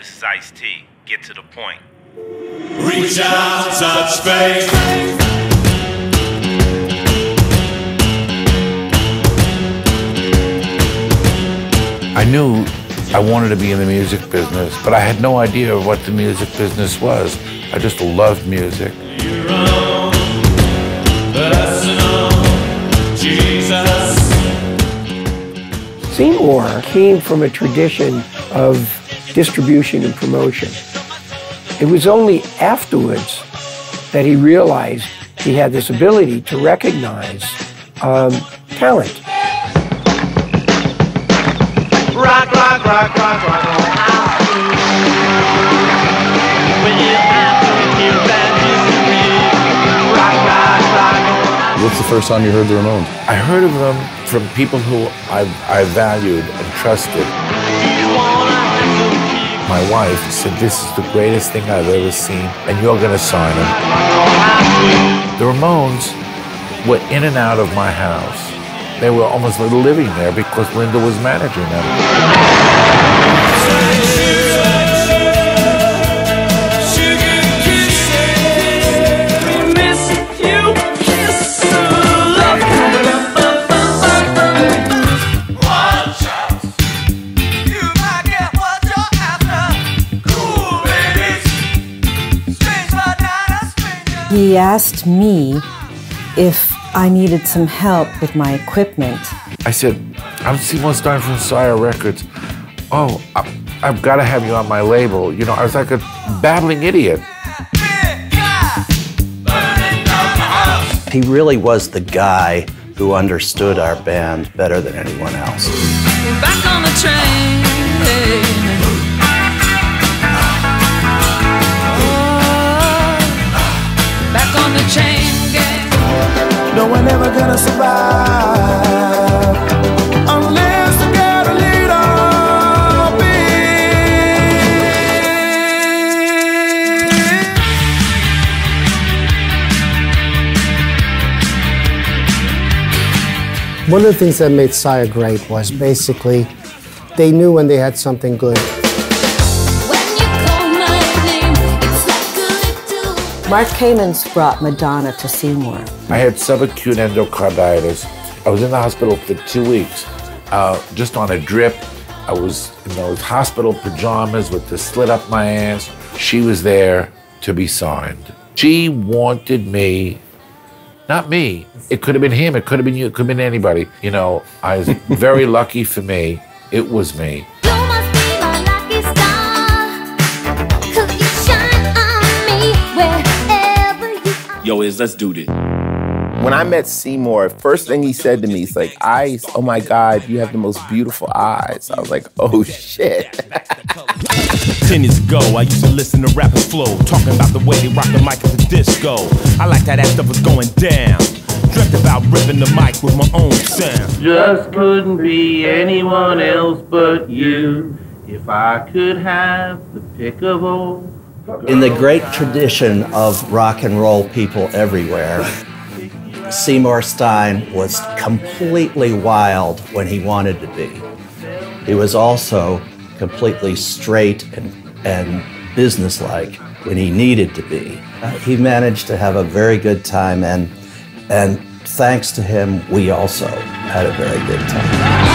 This is Ice T. Get to the point. Reach out, touch faith. I knew I wanted to be in the music business, but I had no idea what the music business was. I just loved music. Seymour came from a tradition of distribution and promotion. It was only afterwards that he realized he had this ability to recognize um, talent. Rock, rock, rock, rock, rock, What's the first time you heard the Ramones? I heard of them from people who I, I valued and trusted. My wife said, This is the greatest thing I've ever seen, and you're going to sign him. The Ramones were in and out of my house. They were almost living there because Linda was managing them. He asked me if I needed some help with my equipment. I said, I'm Seymour Stein from Sire Records. Oh, I, I've got to have you on my label. You know, I was like a babbling idiot. He really was the guy who understood our band better than anyone else. No one ever gonna survive unless they get a little bit. One of the things that made Sire great was basically they knew when they had something good. Mark Kamins brought Madonna to Seymour. I had subacute endocarditis. I was in the hospital for two weeks, uh, just on a drip. I was in those hospital pajamas with the slit up my ass. She was there to be signed. She wanted me, not me. It could have been him. It could have been you. It could have been anybody. You know, I was very lucky for me. It was me. Yo, is let's do this. When I met Seymour, first thing he said to me, he's like, Ice, oh my God, you have the most beautiful eyes. I was like, oh shit. Ten years ago, I used to listen to rappers flow, talking about the way they rock the mic at the disco. I liked how that stuff was going down. Dreamt about ripping the mic with my own sound. Just couldn't be anyone else but you. If I could have the pick of all. In the great tradition of rock and roll people everywhere, Seymour Stein was completely wild when he wanted to be. He was also completely straight and, and businesslike when he needed to be. He managed to have a very good time, and, and thanks to him, we also had a very good time.